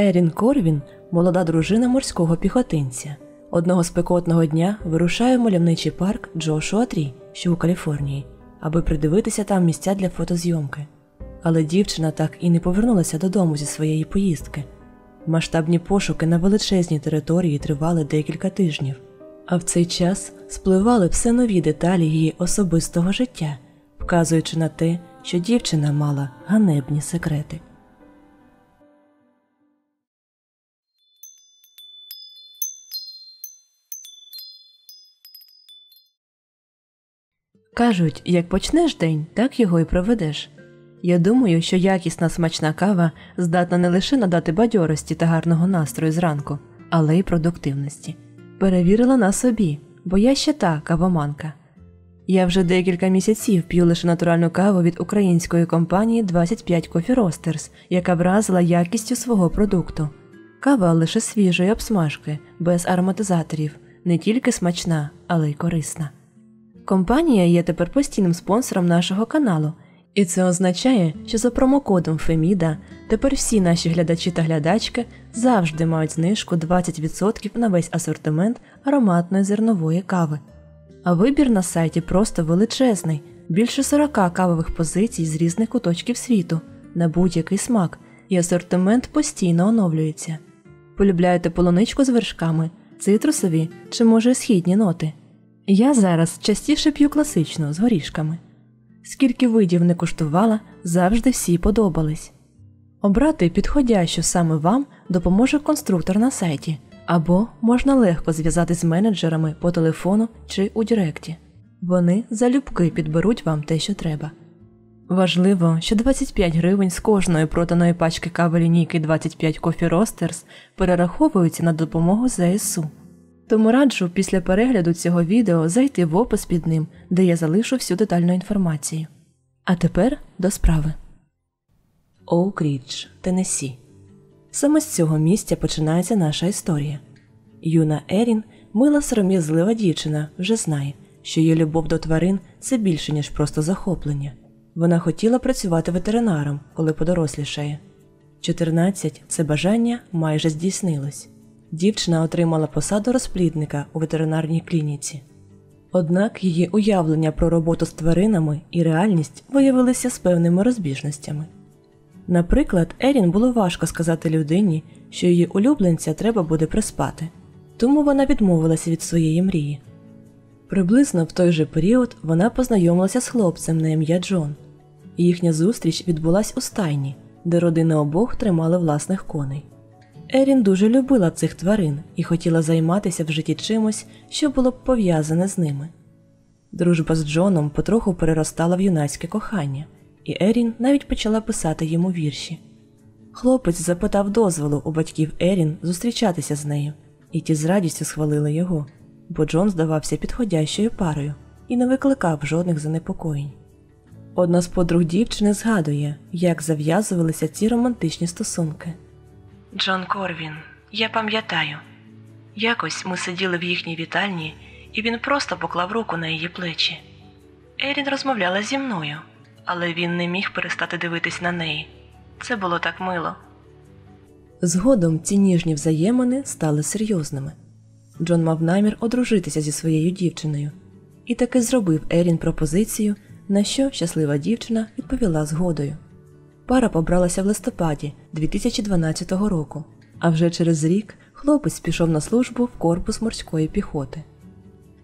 Ерін Корвін молода дружина морського піхотинця. Одного спекотного дня вирушає в мальовничий парк Джошуа Трі, що у Каліфорнії, аби придивитися там місця для фотозйомки. Але дівчина так і не повернулася додому зі своєї поїздки. Масштабні пошуки на величезній території тривали декілька тижнів, а в цей час спливали все нові деталі її особистого життя, вказуючи на те, що дівчина мала ганебні секрети. Кажуть, як почнеш день, так його і проведеш. Я думаю, що якісна смачна кава здатна не лише надати бадьорості та гарного настрою зранку, але й продуктивності. Перевірила на собі, бо я ще та кавоманка. Я вже декілька місяців п'ю лише натуральну каву від української компанії 25 Coffee Roasters, яка вразила якістю свого продукту. Кава лише свіжої обсмажки, без ароматизаторів, не тільки смачна, але й корисна. Компанія є тепер постійним спонсором нашого каналу, і це означає, що за промокодом Феміда тепер всі наші глядачі та глядачки завжди мають знижку 20% на весь асортимент ароматної зернової кави. А вибір на сайті просто величезний, більше 40 кавових позицій з різних куточків світу на будь-який смак, і асортимент постійно оновлюється. Полюбляєте полуничку з вершками, цитрусові чи може східні ноти. Я зараз частіше п'ю класичну з горішками. Скільки видів не куштувала, завжди всі подобались. Обрати підходящу саме вам допоможе конструктор на сайті, або можна легко зв'язатись з менеджерами по телефону чи у Директі. Вони залюбки підберуть вам те, що треба. Важливо, що 25 гривень з кожної проданої пачки кави лінійки 25 Coffee Roasters перераховуються на допомогу ЗСУ. Тому раджу після перегляду цього відео зайти в опис під ним, де я залишу всю детальну інформацію. А тепер до справи. Оукрідж, Теннессі. Саме з цього місця починається наша історія. Юна Ерін, мила сором'язлива дівчина, вже знає, що її любов до тварин це більше, ніж просто захоплення. Вона хотіла працювати ветеринаром, коли подорослішає. 14 це бажання майже здійснилось. Дівчина отримала посаду розплідника у ветеринарній клініці. Однак її уявлення про роботу з тваринами і реальність виявилися з певними розбіжностями. Наприклад, Ерін було важко сказати людині, що її улюбленця треба буде приспати, тому вона відмовилася від своєї мрії. Приблизно в той же період вона познайомилася з хлопцем на ім'я Джон. Їхня зустріч відбулась у стайні, де родини обох тримали власних коней. Ерін дуже любила цих тварин і хотіла займатися в житті чимось, що було б пов'язане з ними. Дружба з Джоном потроху переростала в юнацьке кохання, і Ерін навіть почала писати йому вірші. Хлопець запитав дозволу у батьків Ерін зустрічатися з нею, і ті з радістю схвалили його, бо Джон здавався підходящою парою і не викликав жодних занепокоєнь. Одна з подруг дівчини згадує, як зав'язувалися ці романтичні стосунки. Джон Корвін, я пам'ятаю. Якось ми сиділи в їхній вітальні, і він просто поклав руку на її плечі. Ерін розмовляла зі мною, але він не міг перестати дивитись на неї. Це було так мило. Згодом ці ніжні взаємини стали серйозними. Джон мав намір одружитися зі своєю дівчиною і таки зробив Ерін пропозицію, на що щаслива дівчина відповіла згодою. Пара побралася в листопаді 2012 року, а вже через рік хлопець пішов на службу в корпус морської піхоти.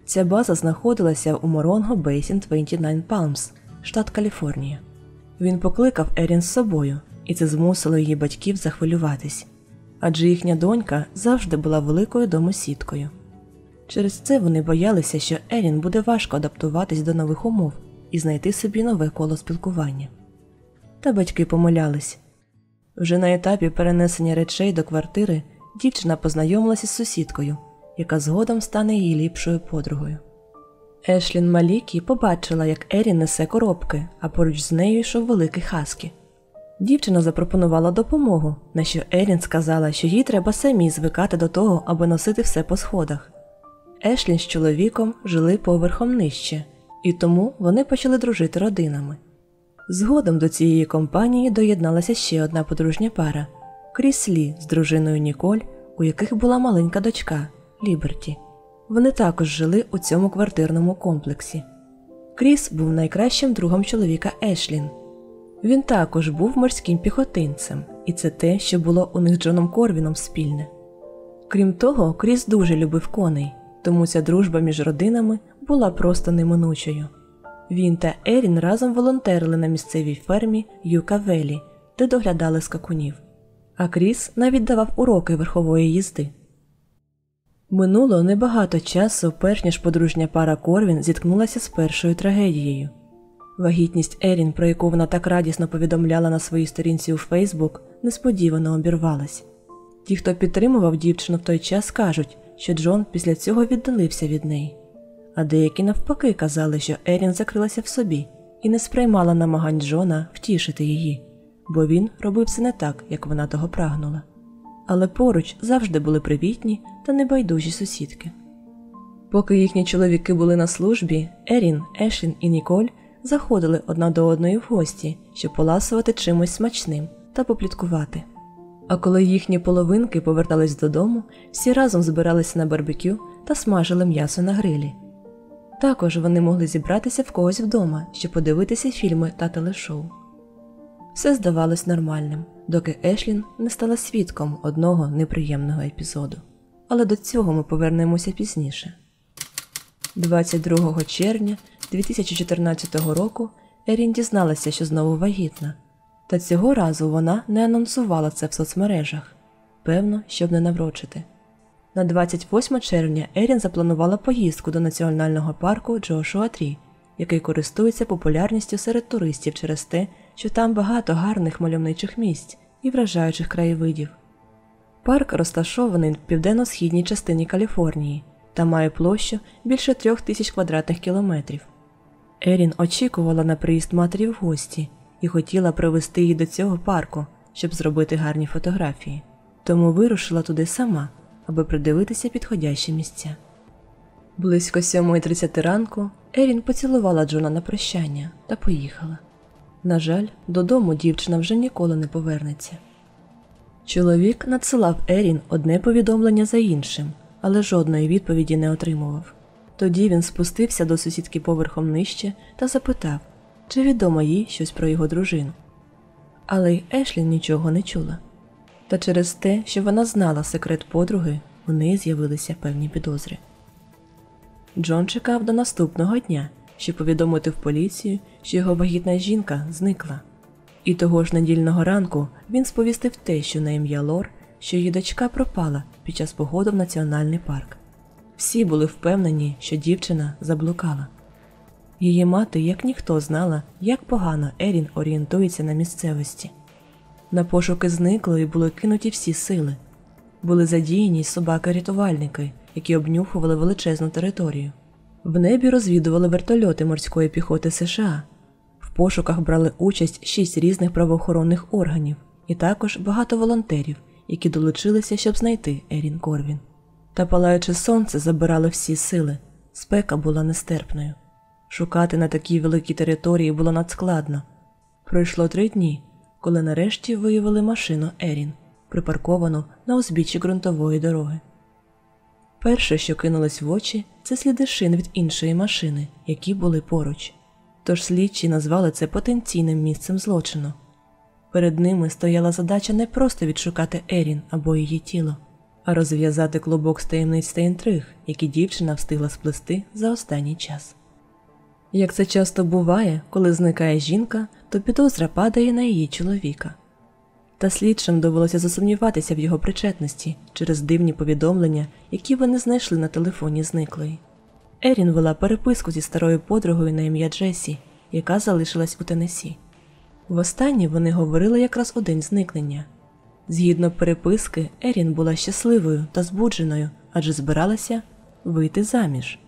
Ця база знаходилася у Моронго Бейсін 29 Palms, штат Каліфорнія. Він покликав Ерін з собою, і це змусило її батьків захвилюватись, адже їхня донька завжди була великою домосідкою. Через це вони боялися, що Ерін буде важко адаптуватись до нових умов і знайти собі нове коло спілкування та батьки помилялись. Вже на етапі перенесення речей до квартири дівчина познайомилася з сусідкою, яка згодом стане її ліпшою подругою. Ешлін Малікі побачила, як Ері несе коробки, а поруч з нею йшов великий хаскі. Дівчина запропонувала допомогу, на що Ерін сказала, що їй треба самі звикати до того, аби носити все по сходах. Ешлін з чоловіком жили поверхом нижче, і тому вони почали дружити родинами. Згодом до цієї компанії доєдналася ще одна подружня пара Кріс Лі з дружиною Ніколь, у яких була маленька дочка Ліберті. Вони також жили у цьому квартирному комплексі. Кріс був найкращим другом чоловіка Ешлін. Він також був морським піхотинцем, і це те, що було у них з Джоном Корвіном спільне. Крім того, Кріс дуже любив коней, тому ця дружба між родинами була просто неминучою. Він та Ерін разом волонтерили на місцевій фермі Юкавелі, де доглядали скакунів, а Кріс навіть давав уроки верхової їзди. Минуло небагато часу, перш ніж подружня пара Корвін зіткнулася з першою трагедією. Вагітність Ерін, про яку вона так радісно повідомляла на своїй сторінці у Фейсбук, несподівано обірвалась. Ті, хто підтримував дівчину в той час, кажуть, що Джон після цього віддалився від неї. А деякі навпаки казали, що Ерін закрилася в собі і не сприймала намагань Джона втішити її, бо він робив це не так, як вона того прагнула. Але поруч завжди були привітні та небайдужі сусідки. Поки їхні чоловіки були на службі, Ерін, Ешлін і Ніколь заходили одна до одної в гості, щоб поласувати чимось смачним та попліткувати. А коли їхні половинки повертались додому, всі разом збиралися на барбекю та смажили м'ясо на грилі. Також вони могли зібратися в когось вдома, щоб подивитися фільми та телешоу. Все здавалось нормальним, доки Ешлін не стала свідком одного неприємного епізоду. Але до цього ми повернемося пізніше. 22 червня 2014 року Ерін дізналася, що знову вагітна, та цього разу вона не анонсувала це в соцмережах, певно, щоб не наврочити. На 28 червня Ерін запланувала поїздку до національного парку Джошуа Трі, який користується популярністю серед туристів через те, що там багато гарних мальовничих місць і вражаючих краєвидів. Парк розташований в південно-східній частині Каліфорнії та має площу більше трьох тисяч квадратних кілометрів. Ерін очікувала на приїзд матері в гості і хотіла привезти її до цього парку, щоб зробити гарні фотографії, тому вирушила туди сама, аби придивитися підходящі місця. Близько 7.30 ранку Ерін поцілувала Джона на прощання та поїхала. На жаль, додому дівчина вже ніколи не повернеться. Чоловік надсилав Ерін одне повідомлення за іншим, але жодної відповіді не отримував. Тоді він спустився до сусідки поверхом нижче та запитав, чи відомо їй щось про його дружину. Але й Ешлін нічого не чула. Та через те, що вона знала секрет подруги, у неї з'явилися певні підозри. Джон чекав до наступного дня, щоб повідомити в поліцію, що його вагітна жінка зникла. І того ж недільного ранку він сповістив те, що на ім'я Лор, що її дочка пропала під час походу в національний парк. Всі були впевнені, що дівчина заблукала. Її мати, як ніхто, знала, як погано Ерін орієнтується на місцевості. На пошуки зниклої були кинуті всі сили. Були задіяні собаки-рятувальники, які обнюхували величезну територію. В небі розвідували вертольоти морської піхоти США. В пошуках брали участь шість різних правоохоронних органів, і також багато волонтерів, які долучилися, щоб знайти Ерін Корвін. Та палаюче сонце забирало всі сили, спека була нестерпною. Шукати на такій великій території було надскладно. Пройшло три дні, коли нарешті виявили машину Ерін, припарковану на узбіччі ґрунтової дороги. Перше, що кинулось в очі, це сліди шин від іншої машини, які були поруч. Тож слідчі назвали це потенційним місцем злочину. Перед ними стояла задача не просто відшукати Ерін або її тіло, а розв'язати клубок з таємниць та інтриг, які дівчина встигла сплести за останній час. Як це часто буває, коли зникає жінка, то підозра падає на її чоловіка. Та слідчим довелося засумніватися в його причетності через дивні повідомлення, які вони знайшли на телефоні зниклої. Ерін вела переписку зі старою подругою на ім'я Джесі, яка залишилась у Тенесі. Востаннє вони говорили якраз у день зникнення. Згідно переписки, Ерін була щасливою та збудженою, адже збиралася вийти заміж.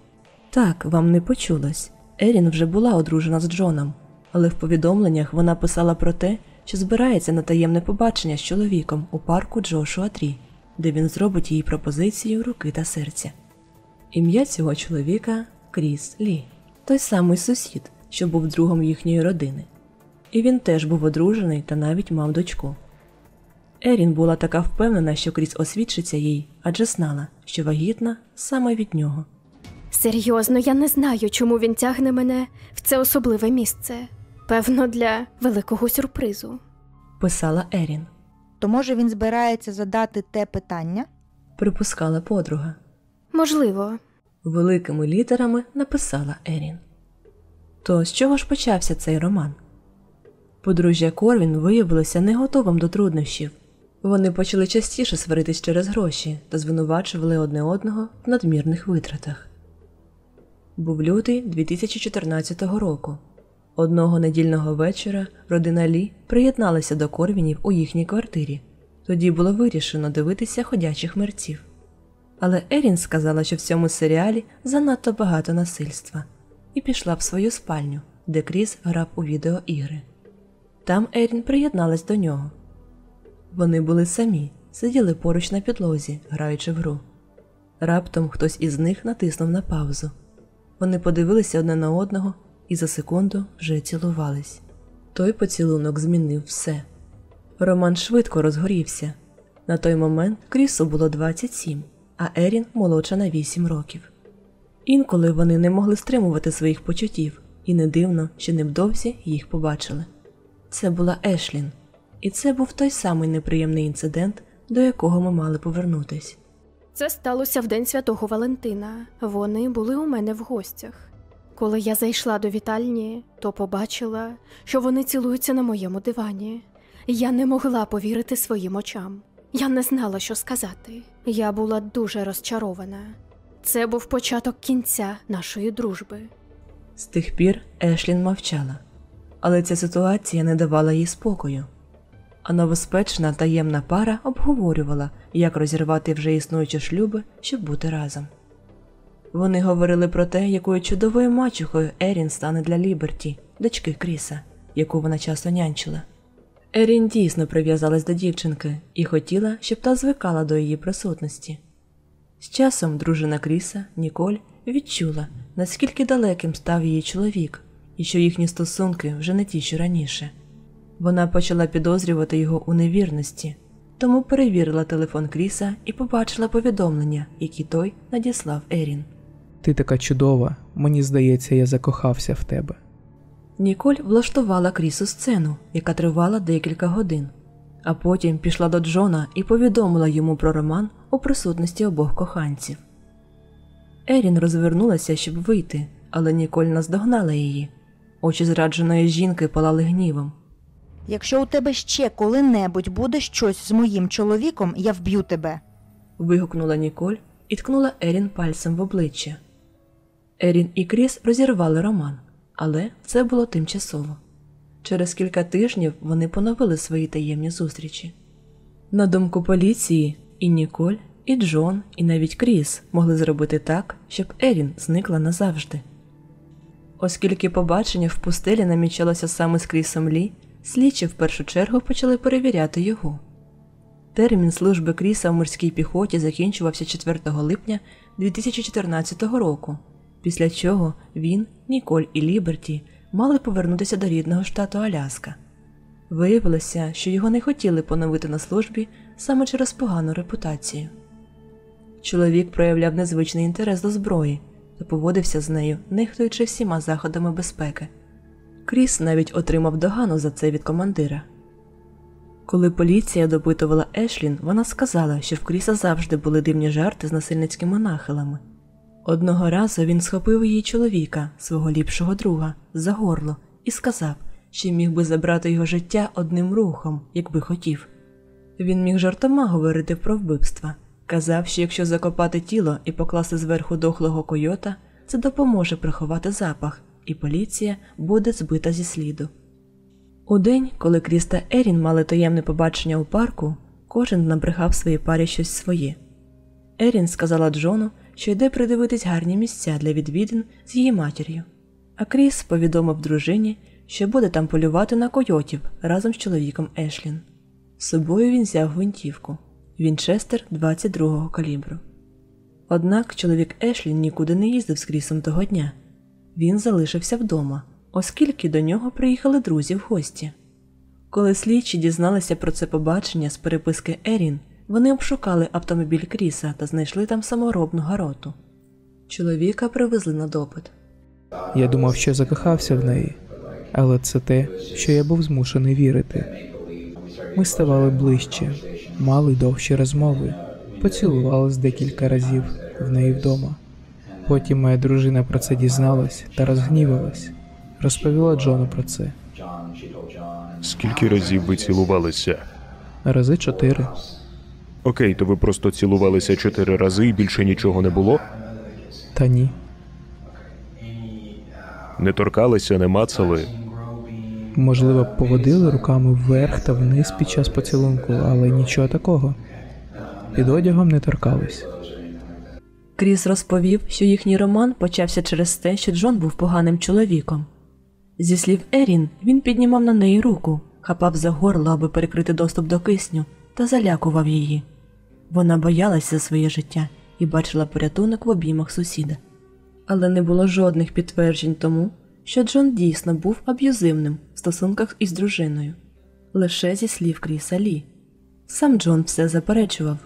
Так, вам не почулось. Ерін вже була одружена з Джоном, але в повідомленнях вона писала про те, що збирається на таємне побачення з чоловіком у парку Джошуа Трі, де він зробить їй пропозицію руки та серця. Ім'я цього чоловіка Кріс Лі, той самий сусід, що був другом їхньої родини. І він теж був одружений та навіть мав дочку. Ерін була така впевнена, що Кріс освідчиться їй, адже знала, що вагітна саме від нього. Серйозно, я не знаю, чому він тягне мене в це особливе місце. Певно, для великого сюрпризу. Писала Ерін, То може він збирається задати те питання? припускала подруга. Можливо, Великими літерами написала Ерін. То з чого ж почався цей роман? Подружжя Корвін виявилося не готовим до труднощів. Вони почали частіше сваритись через гроші та звинувачували одне одного в надмірних витратах. Був лютий 2014 року. Одного недільного вечора родина Лі приєдналася до Корвінів у їхній квартирі. Тоді було вирішено дивитися ходячих мерців. Але Ерін сказала, що в цьому серіалі занадто багато насильства, і пішла в свою спальню, де Кріс грав у відеоігри. Там Ерін приєдналась до нього. Вони були самі, сиділи поруч на підлозі, граючи в гру. Раптом хтось із них натиснув на паузу. Вони подивилися одне на одного і за секунду вже цілувались. Той поцілунок змінив все. Роман швидко розгорівся. На той момент Крісу було 27, а Ерін молодша на 8 років. Інколи вони не могли стримувати своїх почуттів, і не дивно, що невдовзі їх побачили. Це була Ешлін, і це був той самий неприємний інцидент, до якого ми мали повернутись. Це сталося в день святого Валентина. Вони були у мене в гостях. Коли я зайшла до вітальні, то побачила, що вони цілуються на моєму дивані. Я не могла повірити своїм очам. Я не знала, що сказати. Я була дуже розчарована. Це був початок кінця нашої дружби. З тих пір Ешлін мовчала, але ця ситуація не давала їй спокою. А новоспечна таємна пара обговорювала, як розірвати вже існуючі шлюби, щоб бути разом. Вони говорили про те, якою чудовою мачухою Ерін стане для Ліберті, дочки Кріса, яку вона часто нянчила. Ерін дійсно прив'язалась до дівчинки і хотіла, щоб та звикала до її присутності. З часом дружина Кріса, Ніколь, відчула, наскільки далеким став її чоловік, і що їхні стосунки вже не ті, що раніше. Вона почала підозрювати його у невірності, тому перевірила телефон Кріса і побачила повідомлення, які той надіслав Ерін. Ти така чудова, мені здається, я закохався в тебе. Ніколь влаштувала Крісу сцену, яка тривала декілька годин, а потім пішла до Джона і повідомила йому про роман у присутності обох коханців. Ерін розвернулася, щоб вийти, але Ніколь наздогнала її. Очі зрадженої жінки палали гнівом. Якщо у тебе ще коли-небудь буде щось з моїм чоловіком, я вб'ю тебе. вигукнула Ніколь і ткнула Ерін пальцем в обличчя. Ерін і Кріс розірвали роман, але це було тимчасово. Через кілька тижнів вони поновили свої таємні зустрічі. На думку поліції, і Ніколь, і Джон, і навіть Кріс могли зробити так, щоб Ерін зникла назавжди. Оскільки побачення в пустелі намічалося саме з Крісом Лі, слідчі в першу чергу почали перевіряти його. Термін служби Кріса в морській піхоті закінчувався 4 липня 2014 року, після чого він, Ніколь і Ліберті мали повернутися до рідного штату Аляска. Виявилося, що його не хотіли поновити на службі саме через погану репутацію. Чоловік проявляв незвичний інтерес до зброї та поводився з нею, нехтуючи всіма заходами безпеки. Кріс навіть отримав догану за це від командира. Коли поліція допитувала Ешлін, вона сказала, що в Кріса завжди були дивні жарти з насильницькими нахилами. Одного разу він схопив її чоловіка, свого ліпшого друга, за горло і сказав, що міг би забрати його життя одним рухом, якби хотів. Він міг жартома говорити про вбивства, казав, що якщо закопати тіло і покласти зверху дохлого койота, це допоможе приховати запах, і поліція буде збита зі сліду. У день, коли Кріс та Ерін мали таємне побачення у парку, кожен набрехав своїй парі щось своє. Ерін сказала Джону, що йде придивитись гарні місця для відвідин з її матір'ю, а Кріс повідомив дружині, що буде там полювати на койотів разом з чоловіком Ешлін. З собою він взяв гвинтівку Вінчестер 22-го калібру. Однак чоловік Ешлін нікуди не їздив з Крісом того дня. Він залишився вдома, оскільки до нього приїхали друзі в гості. Коли слідчі дізналися про це побачення з переписки Ерін, вони обшукали автомобіль Кріса та знайшли там саморобну гароту. Чоловіка привезли на допит. Я думав, що закохався в неї, але це те, що я був змушений вірити. Ми ставали ближче, мали довші розмови, поцілувались декілька разів в неї вдома. Потім моя дружина про це дізналась та розгнівалась. Розповіла Джону про це. Скільки разів ви цілувалися? Рази чотири. Окей, то ви просто цілувалися чотири рази і більше нічого не було? Та ні. Не торкалися, не мацали. Можливо, поводили руками вверх та вниз під час поцілунку, але нічого такого. Під одягом не торкались. Кріс розповів, що їхній роман почався через те, що Джон був поганим чоловіком. Зі слів Ерін, він піднімав на неї руку, хапав за горло, аби перекрити доступ до кисню, та залякував її. Вона боялась за своє життя і бачила порятунок в обіймах сусіда. Але не було жодних підтверджень тому, що Джон дійсно був аб'юзивним в стосунках із дружиною, лише зі слів Кріса Лі. Сам Джон все заперечував.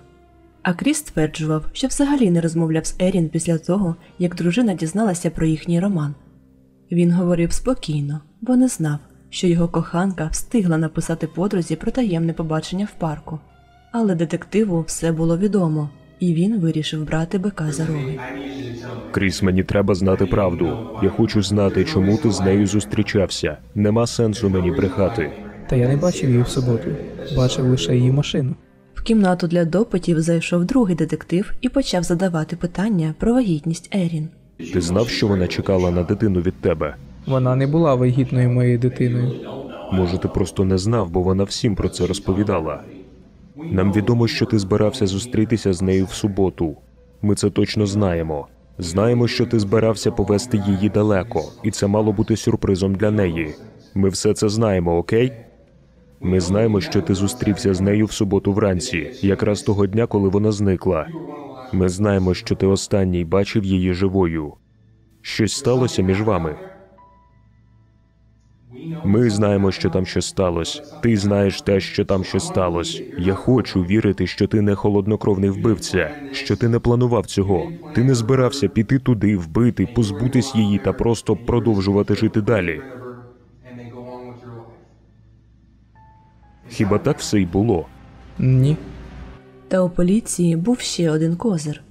А Кріс стверджував, що взагалі не розмовляв з Ерін після того, як дружина дізналася про їхній роман. Він говорив спокійно, бо не знав, що його коханка встигла написати подрузі про таємне побачення в парку. Але детективу все було відомо, і він вирішив брати бика за роги. Кріс, мені треба знати правду. Я хочу знати, чому ти з нею зустрічався. Нема сенсу мені брехати. Та я не бачив її в суботу, бачив лише її машину. В кімнату для допитів зайшов другий детектив і почав задавати питання про вагітність Ерін. Ти знав, що вона чекала на дитину від тебе? Вона не була вагітною моєю дитиною. Може, ти просто не знав, бо вона всім про це розповідала. Нам відомо, що ти збирався зустрітися з нею в суботу. Ми це точно знаємо. Знаємо, що ти збирався повести її далеко, і це мало бути сюрпризом для неї. Ми все це знаємо, окей? Ми знаємо, що ти зустрівся з нею в суботу вранці, якраз того дня, коли вона зникла. Ми знаємо, що ти останній бачив її живою. Щось сталося між вами. Ми знаємо, що там щось сталося. Ти знаєш те, що там щось сталося. Я хочу вірити, що ти не холоднокровний вбивця, що ти не планував цього. Ти не збирався піти туди, вбити, позбутись її та просто продовжувати жити далі. Хіба так все й було? Ні. Та у поліції був ще один козир.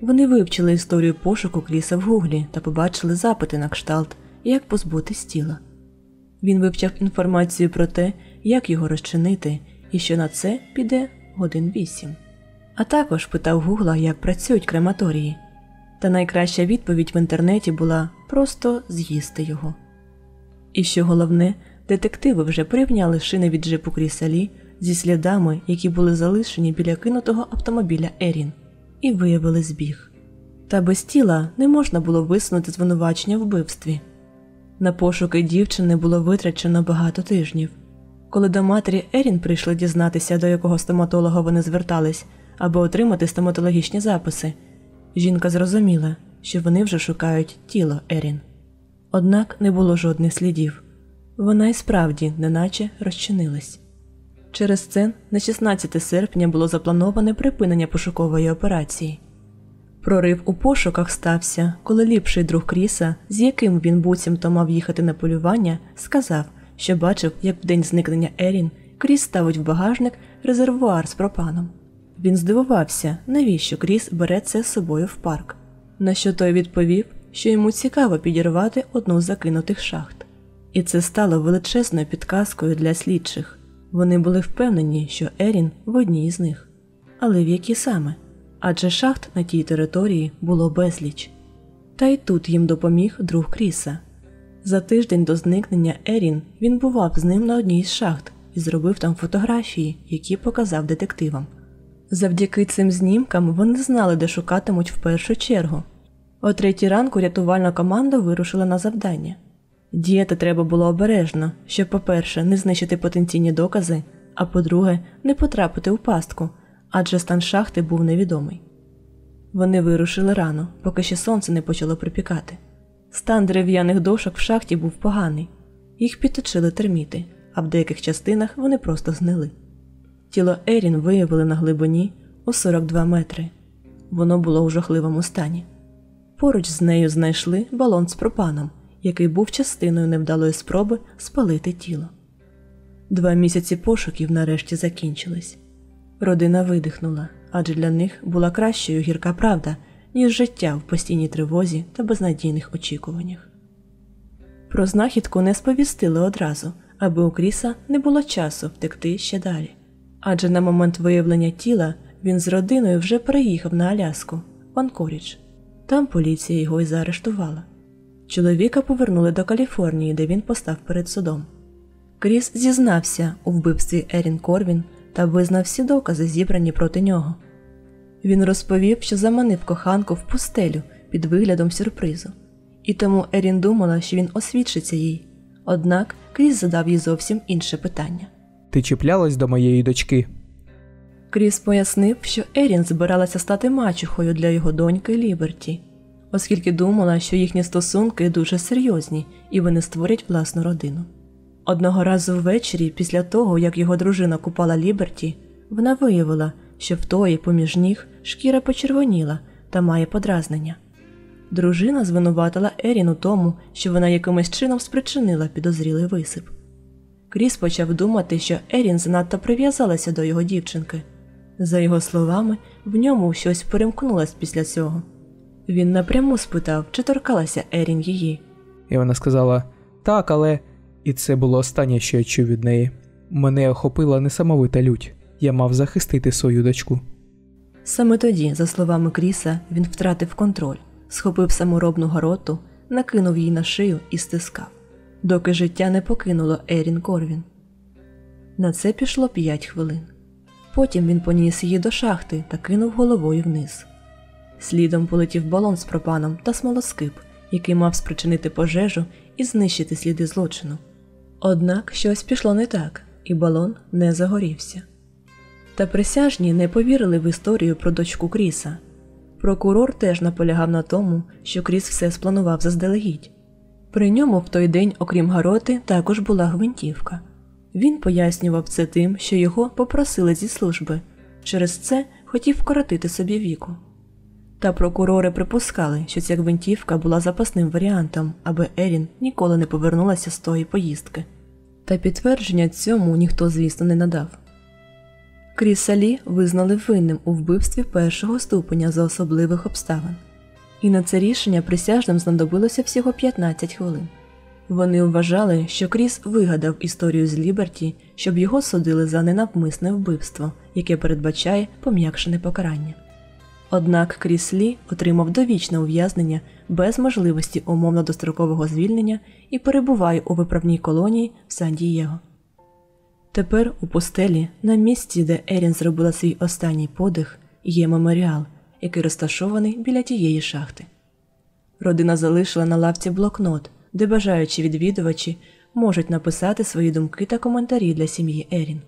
Вони вивчили історію пошуку Кріса в Гуглі та побачили запити на кшталт, як позбутись тіла. Він вивчав інформацію про те, як його розчинити, і що на це піде годин вісім. А також питав Гугла, як працюють крематорії. Та найкраща відповідь в інтернеті була просто з'їсти його. І що головне, детективи вже порівняли шини від джипу Кріса Лі зі слідами, які були залишені біля кинутого автомобіля Ерін, і виявили збіг. Та без тіла не можна було висунути звинувачення в вбивстві. На пошуки дівчини було витрачено багато тижнів. Коли до матері Ерін прийшли дізнатися, до якого стоматолога вони звертались, аби отримати стоматологічні записи, жінка зрозуміла, що вони вже шукають тіло Ерін. Однак не було жодних слідів. Вона й справді неначе розчинилась. Через це на 16 серпня було заплановане припинення пошукової операції. Прорив у пошуках стався, коли ліпший друг Кріса, з яким він буцімто мав їхати на полювання, сказав, що бачив, як в день зникнення Ерін Кріс ставить в багажник резервуар з пропаном. Він здивувався, навіщо Кріс бере це з собою в парк. На що той відповів, що йому цікаво підірвати одну з закинутих шахт. І це стало величезною підказкою для слідчих. Вони були впевнені, що Ерін в одній із них. Але в якій саме? Адже шахт на тій території було безліч. Та й тут їм допоміг друг Кріса. За тиждень до зникнення Ерін він бував з ним на одній з шахт і зробив там фотографії, які показав детективам. Завдяки цим знімкам вони знали, де шукатимуть в першу чергу. О третій ранку рятувальна команда вирушила на завдання. Діяти треба було обережно, щоб, по-перше, не знищити потенційні докази, а по-друге, не потрапити у пастку, адже стан шахти був невідомий. Вони вирушили рано, поки ще сонце не почало припікати. Стан дерев'яних дошок в шахті був поганий, їх підточили терміти, а в деяких частинах вони просто згнили. Тіло Ерін виявили на глибині у 42 метри. Воно було у жахливому стані. Поруч з нею знайшли балон з пропаном, який був частиною невдалої спроби спалити тіло. Два місяці пошуків нарешті закінчились. Родина видихнула, адже для них була кращою гірка правда, ніж життя в постійній тривозі та безнадійних очікуваннях. Про знахідку не сповістили одразу, аби у Кріса не було часу втекти ще далі. Адже на момент виявлення тіла він з родиною вже переїхав на Аляску, в Анкорідж. Там поліція його й заарештувала. Чоловіка повернули до Каліфорнії, де він постав перед судом. Кріс зізнався у вбивстві Ерін Корвін та визнав всі докази, зібрані проти нього. Він розповів, що заманив коханку в пустелю під виглядом сюрпризу, і тому Ерін думала, що він освідчиться їй. Однак Кріс задав їй зовсім інше питання. Ти чіплялась до моєї дочки? Кріс пояснив, що Ерін збиралася стати мачухою для його доньки Ліберті, оскільки думала, що їхні стосунки дуже серйозні і вони створять власну родину. Одного разу ввечері, після того, як його дружина купала Ліберті, вона виявила, що в тої поміж ніг шкіра почервоніла та має подразнення. Дружина звинуватила Ерін у тому, що вона якимось чином спричинила підозрілий висип. Кріс почав думати, що Ерін занадто прив'язалася до його дівчинки. За його словами, в ньому щось перемкнулось після цього. Він напряму спитав, чи торкалася Ерін її. І вона сказала: Так, але. І це було останнє, що я чув від неї. Мене охопила несамовита лють. Я мав захистити свою дочку. Саме тоді, за словами Кріса, він втратив контроль, схопив саморобну гароту, накинув її на шию і стискав, доки життя не покинуло Ерін Корвін. На це пішло п'ять хвилин. Потім він поніс її до шахти та кинув головою вниз. Слідом полетів балон з пропаном та смолоскип, який мав спричинити пожежу і знищити сліди злочину. Однак щось пішло не так, і балон не загорівся. Та присяжні не повірили в історію про дочку Кріса. Прокурор теж наполягав на тому, що Кріс все спланував заздалегідь. При ньому в той день, окрім гароти, також була гвинтівка. Він пояснював це тим, що його попросили зі служби, через це хотів вкоротити собі віку. Та прокурори припускали, що ця гвинтівка була запасним варіантом, аби Ерін ніколи не повернулася з тої поїздки. Та підтвердження цьому ніхто, звісно, не надав. Кріса Лі визнали винним у вбивстві першого ступеня за особливих обставин, і на це рішення присяжним знадобилося всього 15 хвилин. Вони вважали, що Кріс вигадав історію з Ліберті, щоб його судили за ненавмисне вбивство, яке передбачає пом'якшене покарання. Однак Кріс Лі отримав довічне ув'язнення без можливості умовно дострокового звільнення і перебуває у виправній колонії в Сан-Дієго. Тепер у пустелі, на місці, де Ерін зробила свій останній подих, є меморіал, який розташований біля тієї шахти. Родина залишила на лавці блокнот, де бажаючі відвідувачі можуть написати свої думки та коментарі для сім'ї Ерін.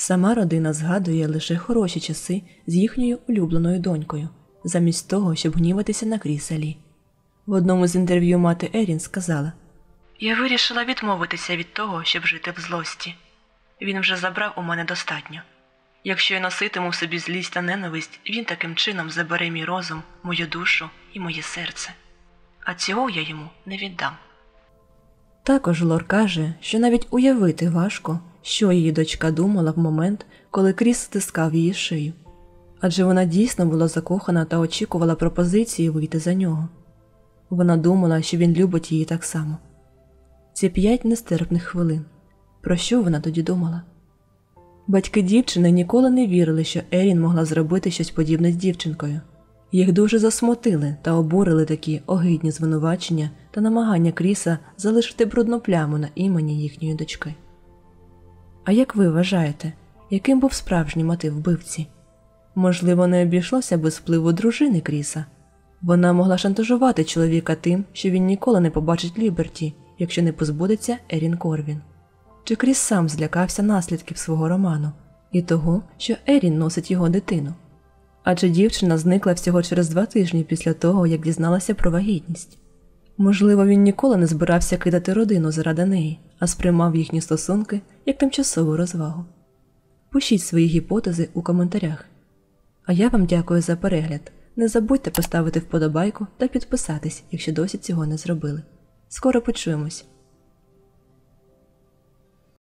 Сама родина згадує лише хороші часи з їхньою улюбленою донькою, замість того, щоб гніватися на Кріса Лі. В одному з інтерв'ю мати Ерін сказала: Я вирішила відмовитися від того, щоб жити в злості. Він вже забрав у мене достатньо. Якщо я носитиму в собі злість та ненависть, він таким чином забере мій розум, мою душу і моє серце. А цього я йому не віддам. Також Лор каже, що навіть уявити важко, що її дочка думала в момент, коли Кріс стискав її шию. Адже вона дійсно була закохана та очікувала пропозиції вийти за нього. Вона думала, що він любить її так само. Ці п'ять нестерпних хвилин. Про що вона тоді думала? Батьки дівчини ніколи не вірили, що Ерін могла зробити щось подібне з дівчинкою. Їх дуже засмутили та обурили такі огидні звинувачення та намагання Кріса залишити брудну пляму на імені їхньої дочки. А як ви вважаєте, яким був справжній мотив вбивці? Можливо, не обійшлося без впливу дружини Кріса. Вона могла шантажувати чоловіка тим, що він ніколи не побачить Ліберті, якщо не позбудеться Ерін Корвін. Чи Кріс сам злякався наслідків свого роману і того, що Ерін носить його дитину? Адже дівчина зникла всього через два тижні після того, як дізналася про вагітність. Можливо, він ніколи не збирався кидати родину заради неї, а сприймав їхні стосунки як тимчасову розвагу. Пишіть свої гіпотези у коментарях. А я вам дякую за перегляд. Не забудьте поставити вподобайку та підписатись, якщо досі цього не зробили. Скоро почуємось.